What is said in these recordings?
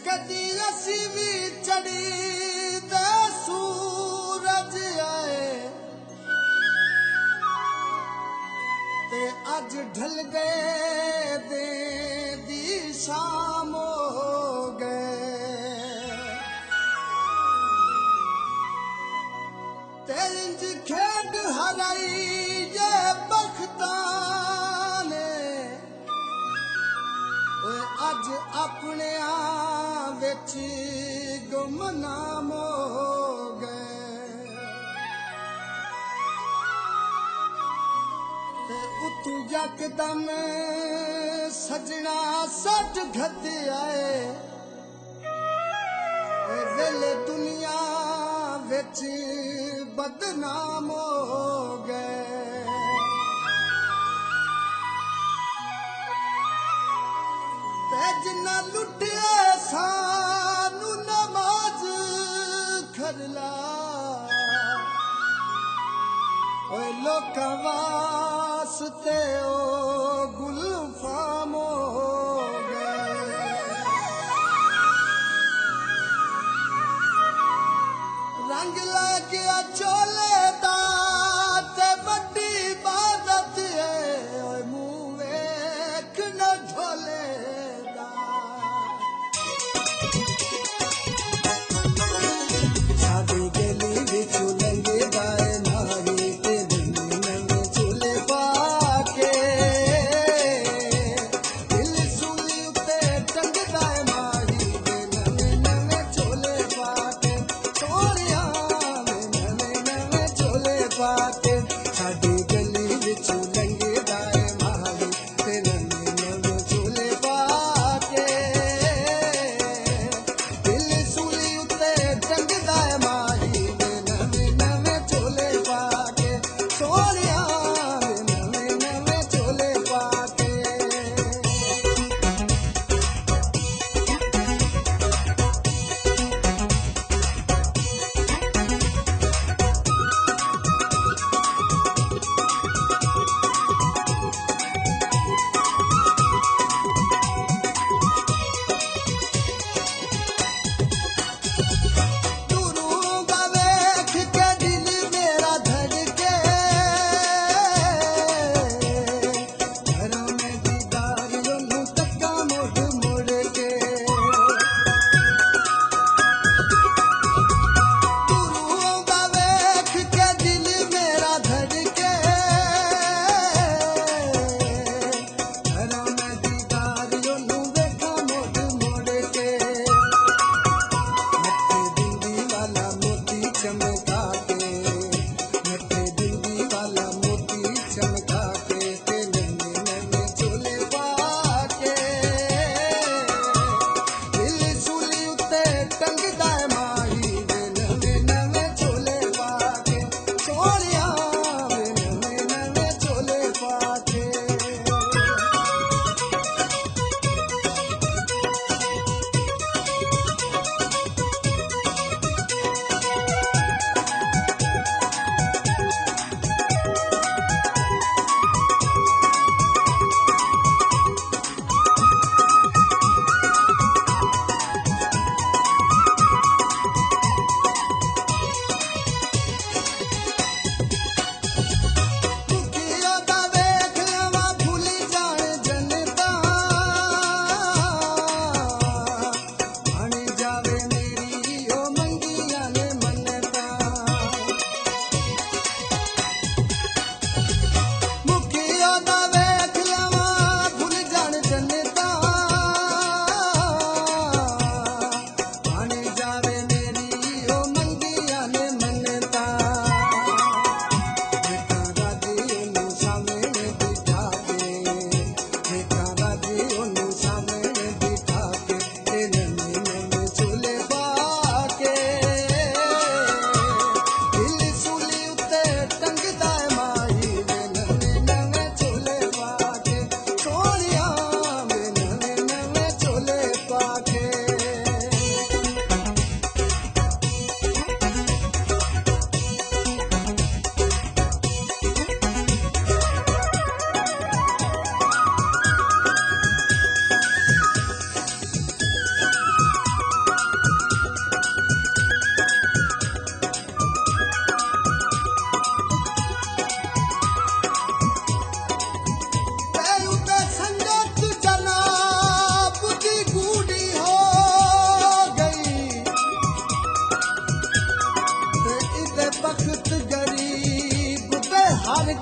ਕਦੀ ਅਸੀਂ ਵੀ ਚੜੀ ਦਾ ਸੂਰਜ ਆਏ। ਤੇ ਅੱਜ ਢਲ ਗਏ ਦੇ ਦੀ ਸ਼ਾਮ ਹੋ ਗਏ। ਤੇ ਇੰਜ ਖੇਡ ਹਰਾਈ ਜੇ ਬਖਤਾਂ ਅੱਜ ਆਪਣਿਆਂ ਵਿੱਚ ਗੁੰਮਨਾਮ ਹੋ ਗਏ। ਤੇ ਉੱਤੋਂ ਯਕਦਮ ਸਜਣਾ ਸੱਟ ਘੱਟ ਆਏ। ਵੇਲੇ ਦੁਨੀਆ ਵਿੱਚ ਬਦਨਾਮ ਹੋ ਗਏ। ਤੇ ਜਿੰਨਾ ਲੁੱਟਿਆ ਸਾਨੂੰ ਨਮਾਜ਼ ਖਰਲਾ ਓਏ ਲੋਕਾਂ ਵਾਸਤੇ ਉਹ ਗੁਲਫਾਮ ਹੋ ਗਏ। ਰੰਗ ਲਾ ਗਿਆ ਚੋਲੇ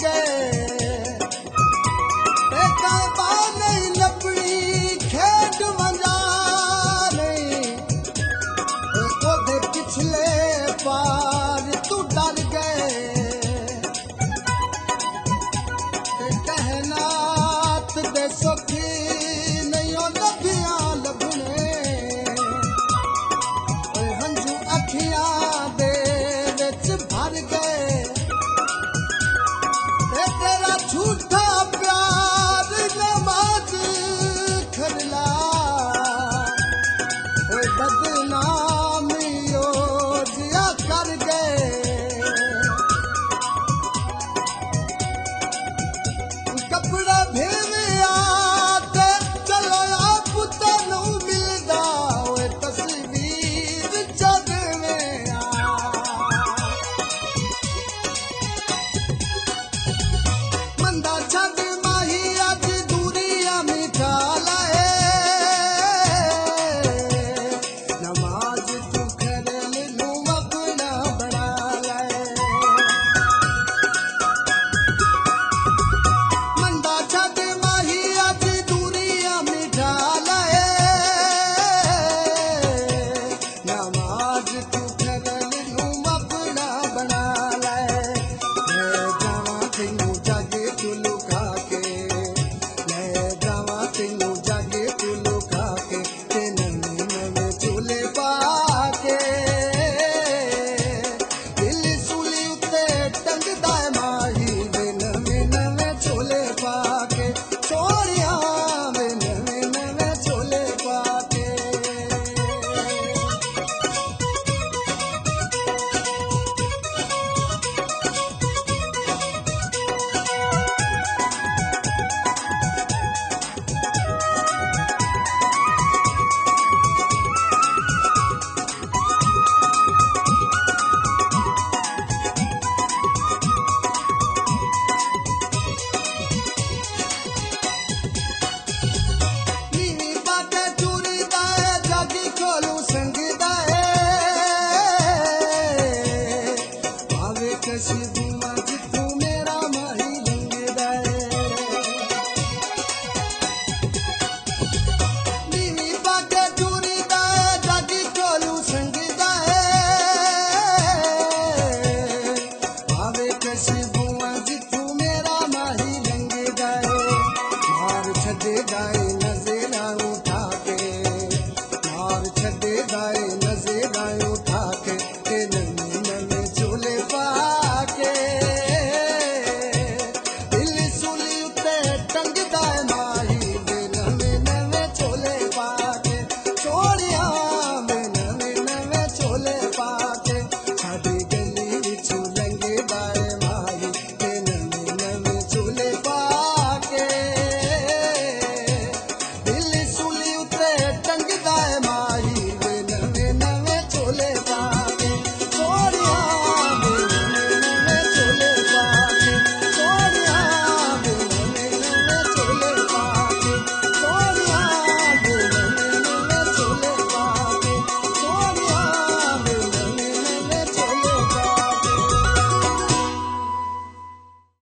ਗਏ Yeah.